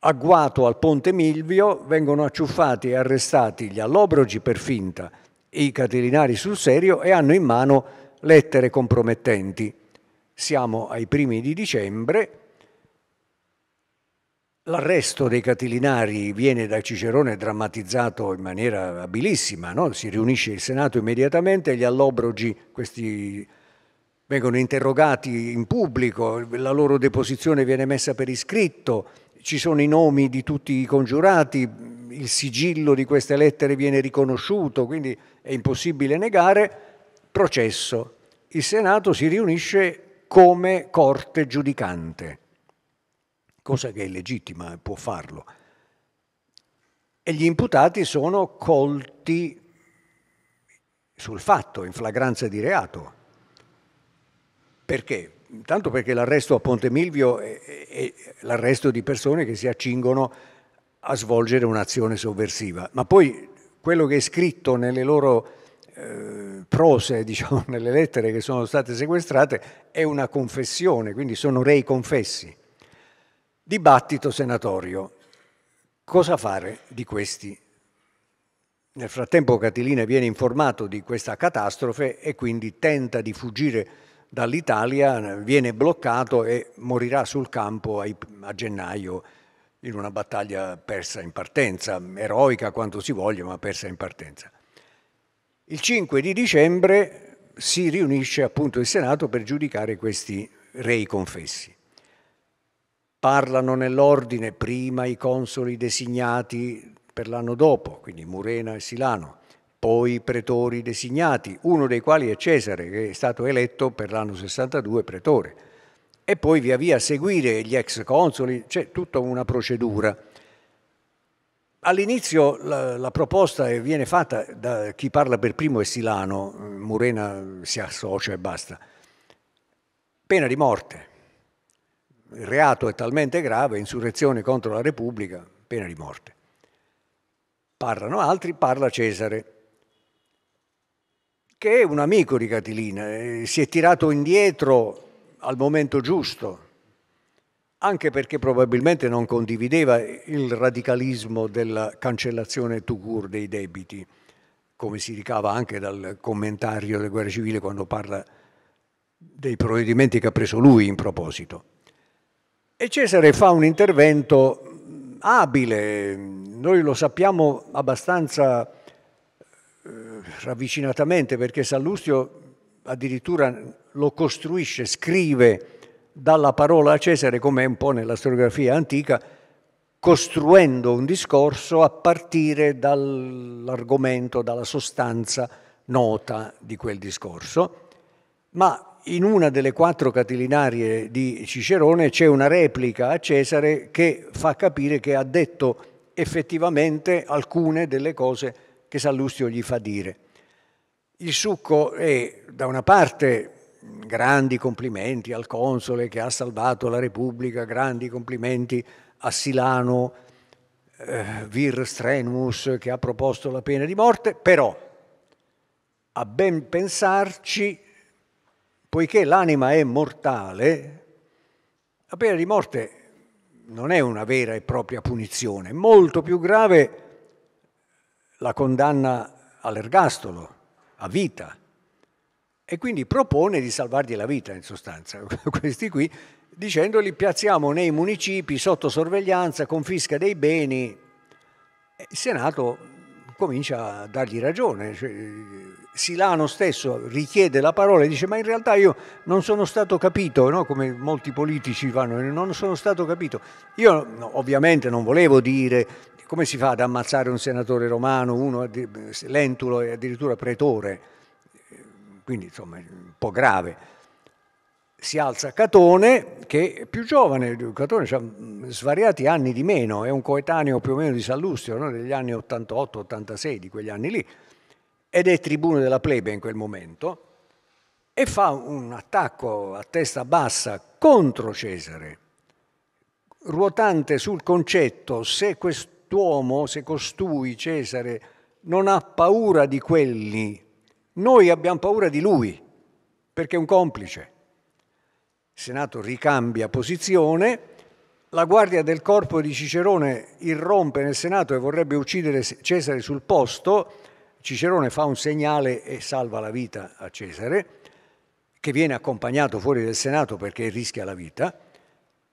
agguato al ponte Milvio vengono acciuffati e arrestati gli allobrogi per finta e i catilinari sul serio e hanno in mano lettere compromettenti. Siamo ai primi di dicembre, l'arresto dei catilinari viene da Cicerone drammatizzato in maniera abilissima, no? si riunisce il Senato immediatamente, gli allobrogi, questi vengono interrogati in pubblico, la loro deposizione viene messa per iscritto, ci sono i nomi di tutti i congiurati, il sigillo di queste lettere viene riconosciuto, quindi è impossibile negare, processo. Il Senato si riunisce come corte giudicante, cosa che è legittima, può farlo. E gli imputati sono colti sul fatto, in flagranza di reato. Perché? Intanto perché l'arresto a Ponte Milvio è, è l'arresto di persone che si accingono a svolgere un'azione sovversiva, ma poi quello che è scritto nelle loro eh, prose, diciamo, nelle lettere che sono state sequestrate, è una confessione, quindi sono rei confessi. Dibattito senatorio. Cosa fare di questi? Nel frattempo Catilina viene informato di questa catastrofe e quindi tenta di fuggire dall'Italia, viene bloccato e morirà sul campo a gennaio in una battaglia persa in partenza, eroica quanto si voglia, ma persa in partenza. Il 5 di dicembre si riunisce appunto il Senato per giudicare questi rei confessi. Parlano nell'ordine prima i consoli designati per l'anno dopo, quindi Murena e Silano, poi pretori designati, uno dei quali è Cesare, che è stato eletto per l'anno 62 pretore, e poi via via seguire gli ex consoli, c'è tutta una procedura. All'inizio la, la, proposta viene fatta da chi parla per primo è Silano, Murena si associa e basta. Pena di morte. Il reato è talmente grave, insurrezione contro la Repubblica, pena di morte. Parlano altri, parla Cesare che è un amico di Catilina, si è tirato indietro al momento giusto, anche perché probabilmente non condivideva il radicalismo della cancellazione tout court dei debiti, come si ricava anche dal commentario della guerra civile quando parla dei provvedimenti che ha preso lui in proposito. E Cesare fa un intervento abile, noi lo sappiamo abbastanza ravvicinatamente perché Sallustio addirittura lo costruisce, scrive dalla parola a Cesare come un po' nella storiografia antica, costruendo un discorso a partire dall'argomento, dalla sostanza nota di quel discorso, ma in una delle quattro catilinarie di Cicerone c'è una replica a Cesare che fa capire che ha detto effettivamente alcune delle cose che Sallustio gli fa dire. Il succo è da una parte grandi complimenti al console che ha salvato la Repubblica, grandi complimenti a Silano, eh, Vir Strenuus che ha proposto la pena di morte, però a ben pensarci, poiché l'anima è mortale, la pena di morte non è una vera e propria punizione, molto più grave la condanna all'ergastolo, a vita, e quindi propone di salvargli la vita in sostanza, questi qui, dicendogli piazziamo nei municipi sotto sorveglianza, confisca dei beni. Il Senato comincia a dargli ragione. Cioè, Silano stesso richiede la parola e dice ma in realtà io non sono stato capito, no? come molti politici fanno, non sono stato capito. Io ovviamente non volevo dire come si fa ad ammazzare un senatore romano, uno lentulo e addirittura pretore? Quindi insomma un po' grave. Si alza Catone, che è più giovane, Catone ha svariati anni di meno, è un coetaneo più o meno di Sallustio, no? degli anni 88-86, di quegli anni lì, ed è tribuno della plebe in quel momento, e fa un attacco a testa bassa contro Cesare, ruotante sul concetto se questo quest'uomo, se costui, Cesare, non ha paura di quelli, noi abbiamo paura di lui, perché è un complice. Il Senato ricambia posizione la guardia del corpo di Cicerone irrompe nel Senato e vorrebbe uccidere Cesare sul posto, Cicerone fa un segnale e salva la vita a Cesare, che viene accompagnato fuori del Senato perché rischia la vita,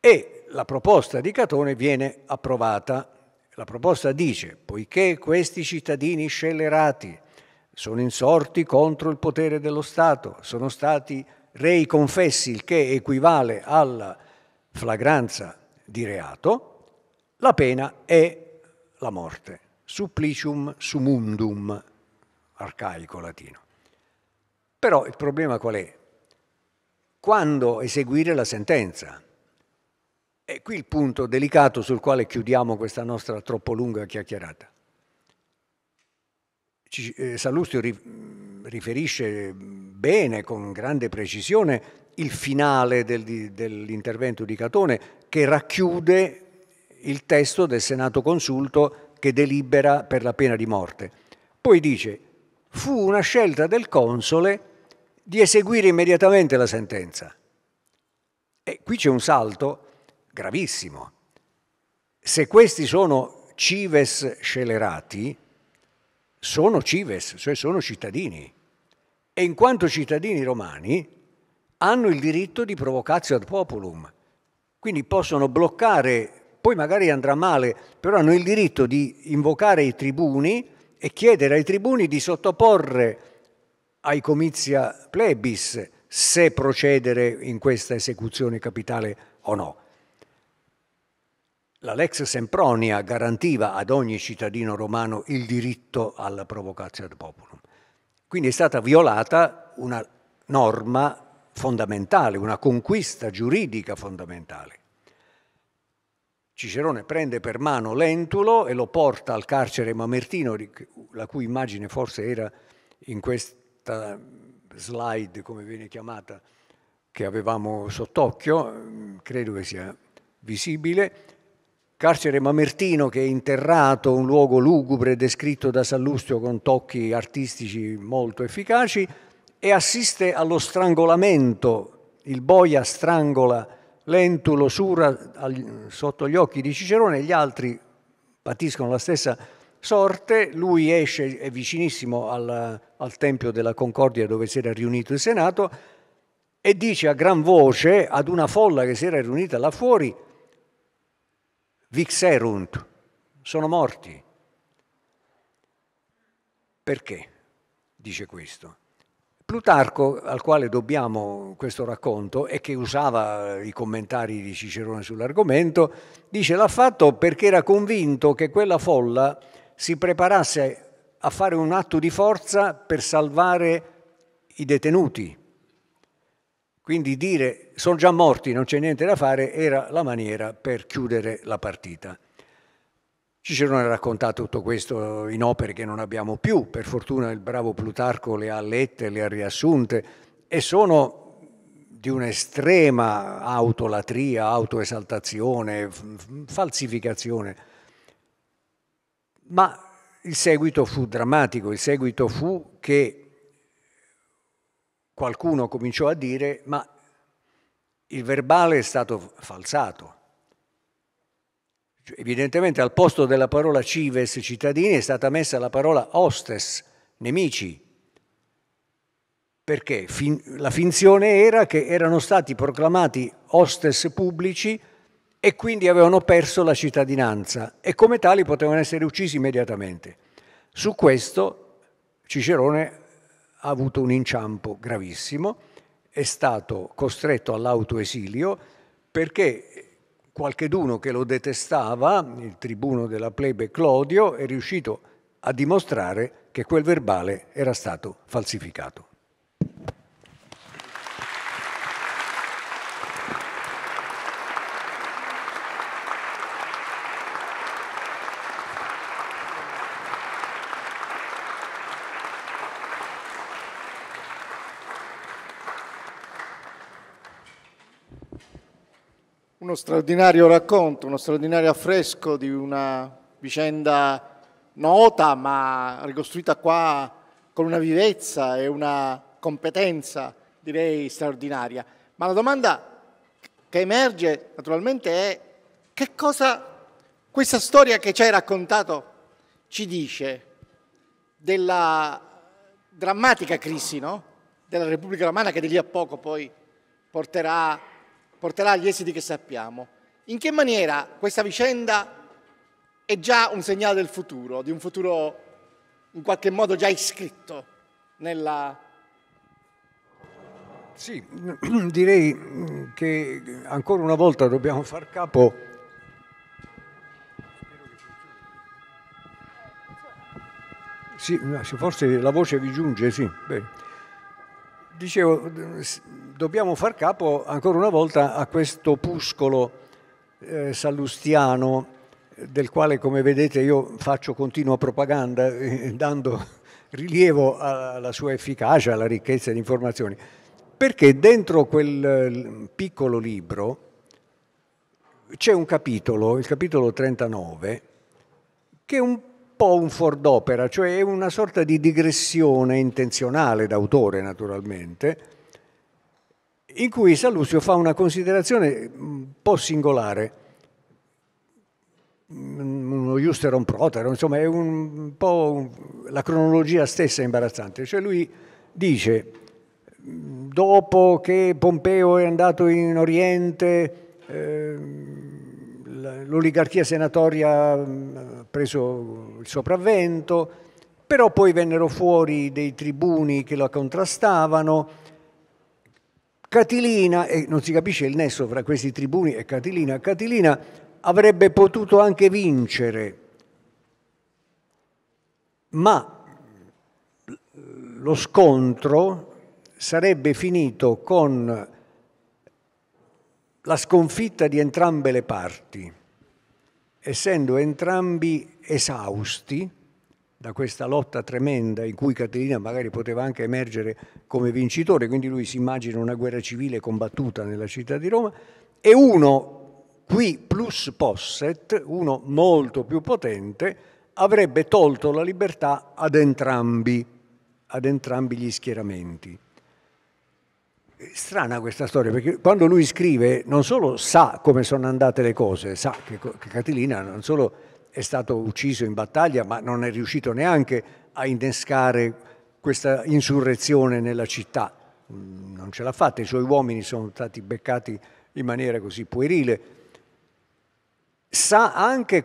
e la proposta di Catone viene approvata. La proposta dice, poiché questi cittadini scellerati sono insorti contro il potere dello Stato, sono stati rei confessi, il che equivale alla flagranza di reato, la pena è la morte, supplicium sumundum, arcaico latino. Però il problema qual è? Quando eseguire la sentenza? È qui il punto delicato sul quale chiudiamo questa nostra troppo lunga chiacchierata. Eh, Sallustio riferisce bene, con grande precisione, il finale del, dell'intervento di Catone che racchiude il testo del Senato Consulto che delibera per la pena di morte. Poi dice, fu una scelta del console di eseguire immediatamente la sentenza. E qui c'è un salto gravissimo. Se questi sono cives scelerati, sono cives, cioè sono cittadini. E in quanto cittadini romani, hanno il diritto di provocazio ad populum, quindi possono bloccare, poi magari andrà male, però hanno il diritto di invocare i tribuni e chiedere ai tribuni di sottoporre ai comizia plebis se procedere in questa esecuzione capitale o no. La lex Sempronia garantiva ad ogni cittadino romano il diritto alla provocazio ad populum. Quindi è stata violata una norma fondamentale, una conquista giuridica fondamentale. Cicerone prende per mano Lentulo e lo porta al carcere mamertino, la cui immagine forse era in questa slide, come viene chiamata, che avevamo sott'occhio, credo che sia visibile. Carcere Mamertino che è interrato, un luogo lugubre descritto da Sallustio con tocchi artistici molto efficaci, e assiste allo strangolamento. Il boia strangola Lentulo Sura sotto gli occhi di Cicerone, gli altri patiscono la stessa sorte, lui esce, è vicinissimo al, al Tempio della Concordia dove si era riunito il Senato e dice a gran voce ad una folla che si era riunita là fuori, Vixerunt, sono morti. Perché dice questo? Plutarco, al quale dobbiamo questo racconto e che usava i commentari di Cicerone sull'argomento, dice l'ha fatto perché era convinto che quella folla si preparasse a fare un atto di forza per salvare i detenuti. Quindi dire sono già morti, non c'è niente da fare, era la maniera per chiudere la partita. Cicerone ha raccontato tutto questo in opere che non abbiamo più, per fortuna il bravo Plutarco le ha lette, le ha riassunte e sono di un'estrema autolatria, autoesaltazione, falsificazione. Ma il seguito fu drammatico, il seguito fu che qualcuno cominciò a dire ma il verbale è stato falsato Evidentemente al posto della parola cives, cittadini, è stata messa la parola hostes, nemici. Perché? Fin- la finzione era che erano stati proclamati hostes pubblici e quindi avevano perso la cittadinanza e come tali potevano essere uccisi immediatamente. Su questo Cicerone ha avuto un inciampo gravissimo, è stato costretto all'autoesilio perché qualcheduno che lo detestava, il tribuno della plebe Clodio, è riuscito a dimostrare che quel verbale era stato falsificato. Uno straordinario racconto, uno straordinario affresco di una vicenda nota ma ricostruita qua con una vivezza e una competenza direi straordinaria. Ma la domanda che emerge naturalmente è che cosa questa storia che ci hai raccontato ci dice della drammatica crisi no? della Repubblica Romana che di lì a poco poi porterà, porterà agli esiti che sappiamo. In che maniera questa vicenda è già un segnale del futuro, di un futuro in qualche modo già iscritto nella... Sì, direi che ancora una volta dobbiamo far capo Sì, forse la voce vi giunge, sì. Bene. Dicevo, dobbiamo far capo ancora una volta a questo opuscolo eh, sallustiano del quale, come vedete, io faccio continua propaganda, eh, dando rilievo alla sua efficacia, alla ricchezza di informazioni. Perché dentro quel eh, piccolo libro c'è un capitolo, il capitolo 39, che è un po' un fuor d'opera, cioè è una sorta di digressione intenzionale d'autore naturalmente, in cui Sallusio fa una considerazione un po' singolare, uno Justeron Protero, insomma è un po' la cronologia stessa imbarazzante, cioè lui dice dopo che Pompeo è andato in Oriente, eh, l'oligarchia senatoria ha preso il sopravvento, però poi vennero fuori dei tribuni che la contrastavano. Catilina, e non si capisce il nesso fra questi tribuni e Catilina, Catilina avrebbe potuto anche vincere, ma lo scontro sarebbe finito con la sconfitta di entrambe le parti, essendo entrambi esausti da questa lotta tremenda in cui Caterina magari poteva anche emergere come vincitore, quindi lui si immagina una guerra civile combattuta nella città di Roma, e uno qui plus posset, uno molto più potente, avrebbe tolto la libertà ad entrambi, ad entrambi gli schieramenti. Strana questa storia, perché quando lui scrive non solo sa come sono andate le cose, sa che, che Catilina non solo è stato ucciso in battaglia, ma non è riuscito neanche a innescare questa insurrezione nella città. Mm, non ce l'ha fatta, i suoi uomini sono stati beccati in maniera così puerile. Sa anche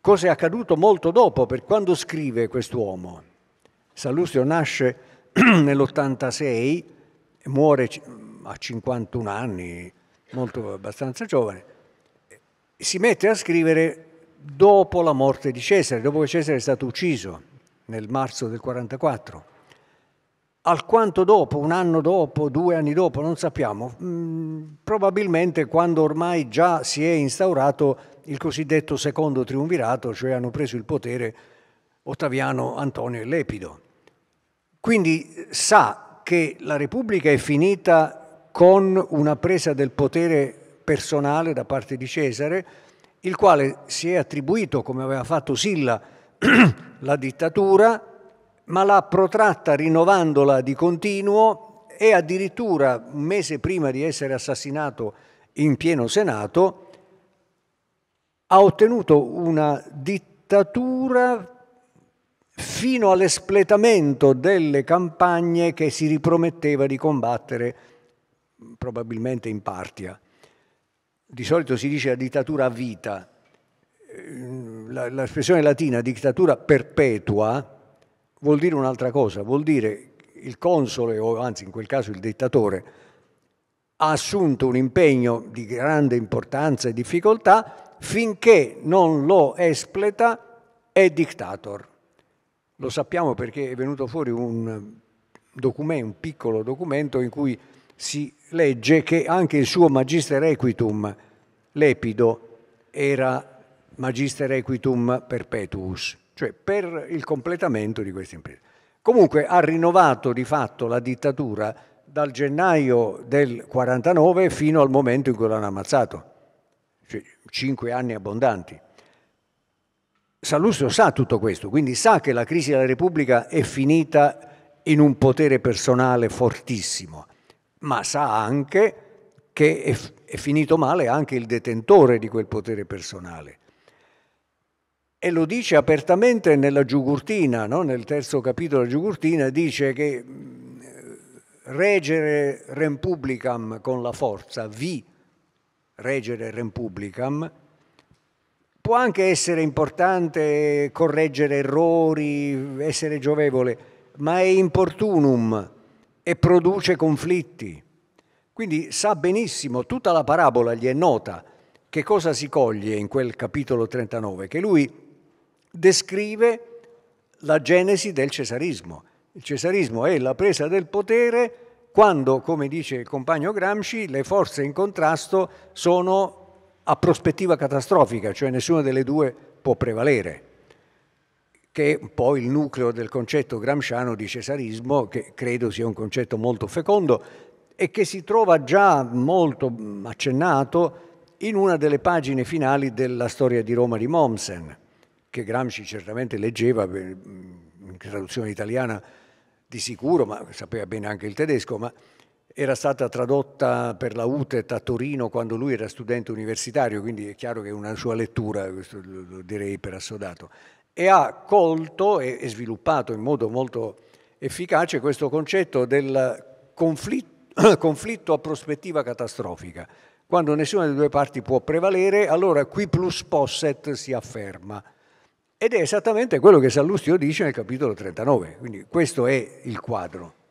cosa è accaduto molto dopo, per quando scrive quest'uomo. Sallustio nasce nell'86 muore a 51 anni, molto abbastanza giovane, si mette a scrivere dopo la morte di Cesare, dopo che Cesare è stato ucciso nel marzo del 44. Alquanto dopo, un anno dopo, due anni dopo, non sappiamo, mm, probabilmente quando ormai già si è instaurato il cosiddetto secondo triunvirato, cioè hanno preso il potere Ottaviano, Antonio e Lepido. Quindi sa che la Repubblica è finita con una presa del potere personale da parte di Cesare, il quale si è attribuito, come aveva fatto Silla, la dittatura, ma l'ha protratta rinnovandola di continuo e addirittura un mese prima di essere assassinato in pieno Senato ha ottenuto una dittatura fino all'espletamento delle campagne che si riprometteva di combattere probabilmente in Partia. Di solito si dice la dittatura a vita, l'espressione latina dittatura perpetua vuol dire un'altra cosa, vuol dire il console, o anzi in quel caso il dittatore, ha assunto un impegno di grande importanza e difficoltà finché non lo espleta è dictator. Lo sappiamo perché è venuto fuori un documento, un piccolo documento in cui si legge che anche il suo Magister Equitum, Lepido, era Magister Equitum Perpetuus, cioè per il completamento di questa impresa. Comunque ha rinnovato di fatto la dittatura dal gennaio del 49 fino al momento in cui l'hanno ammazzato, cioè cinque anni abbondanti. Sallusto sa tutto questo, quindi sa che la crisi della Repubblica è finita in un potere personale fortissimo, ma sa anche che è, è finito male anche il detentore di quel potere personale. E lo dice apertamente nella Giugurtina, no? nel terzo capitolo della Giugurtina, dice che reggere Republicam con la forza, vi reggere Republicam, può anche essere importante correggere errori, essere giovevole, ma è importunum e produce conflitti. Quindi sa benissimo, tutta la parabola gli è nota, che cosa si coglie in quel capitolo 39, che lui descrive la genesi del cesarismo. Il cesarismo è la presa del potere quando, come dice il compagno Gramsci, le forze in contrasto sono a prospettiva catastrofica, cioè nessuna delle due può prevalere, che è un po' il nucleo del concetto gramsciano di cesarismo, che credo sia un concetto molto fecondo e che si trova già molto accennato in una delle pagine finali della storia di Roma di Mommsen, che Gramsci certamente leggeva in traduzione italiana di sicuro, ma sapeva bene anche il tedesco, ma era stata tradotta per la UTET a Torino quando lui era studente universitario, quindi è chiaro che è una sua lettura, questo lo direi per assodato, e ha colto e, sviluppato in modo molto efficace questo concetto del conflitto, conflitto a prospettiva catastrofica. Quando nessuna delle due parti può prevalere, allora qui plus posset si afferma. Ed è esattamente quello che Sallustio dice nel capitolo 39, quindi questo è il quadro.